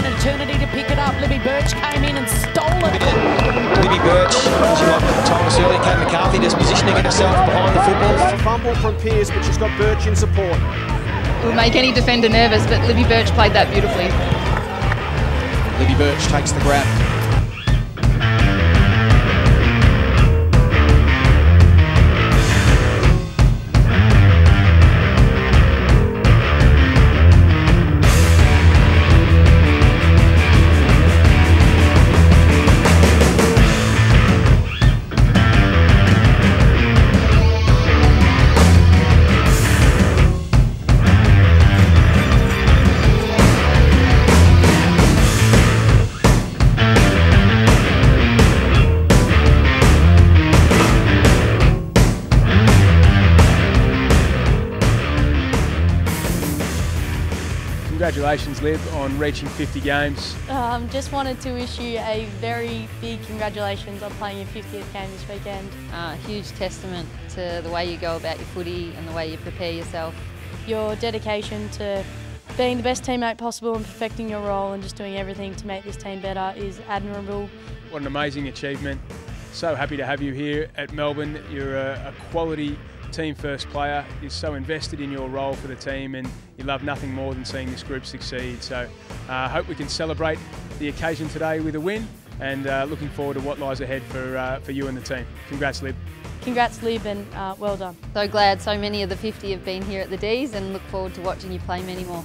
dug an eternity to pick it up. Libby Birch came in and stole it. Libby Birch, she might have told us earlier, Kate McCarthy just positioning herself behind the football. Fumble from Pearce, but she's got Birch in support. It would make any defender nervous, but Libby Birch played that beautifully. Libby Birch takes the grab. Congratulations, Liv, on reaching 50 games. Um, just wanted to wish you a very big congratulations on playing your 50th game this weekend. Uh, huge testament to the way you go about your footy and the way you prepare yourself. Your dedication to being the best teammate possible and perfecting your role and just doing everything to make this team better is admirable. What an amazing achievement. So happy to have you here at Melbourne. You're a, a quality team first player. You're so invested in your role for the team and you love nothing more than seeing this group succeed. So I uh, hope we can celebrate the occasion today with a win and uh, looking forward to what lies ahead for, uh, for you and the team. Congrats, Lib. Congrats, Lib, and uh, well done. So glad so many of the 50 have been here at the D's and look forward to watching you play many more.